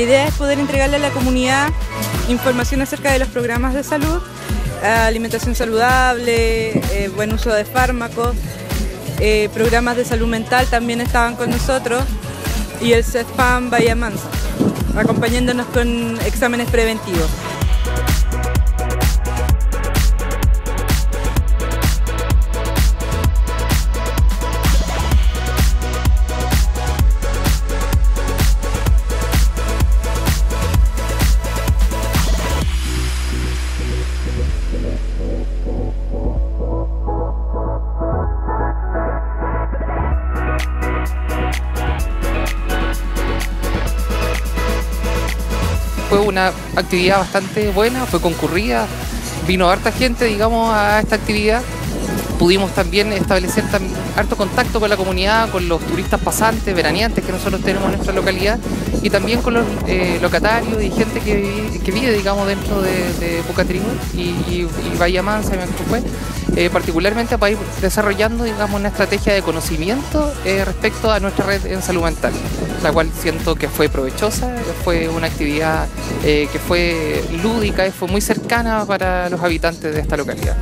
idea es poder entregarle a la comunidad información acerca de los programas de salud, alimentación saludable, eh, buen uso de fármacos, eh, programas de salud mental también estaban con nosotros y el CEFAM Bahía Mansa, acompañándonos con exámenes preventivos. Fue una actividad bastante buena, fue concurrida, vino harta gente, digamos, a esta actividad. Pudimos también establecer harto contacto con la comunidad, con los turistas pasantes, veraneantes que nosotros tenemos en nuestra localidad y también con los eh, locatarios y gente que, vive, digamos, dentro de, de y, y, Bahía Mansa y eh, particularmente para ir desarrollando digamos, una estrategia de conocimiento eh, respecto a nuestra red en salud mental, la cual siento que fue provechosa, fue una actividad eh, que fue lúdica y fue muy cercana para los habitantes de esta localidad.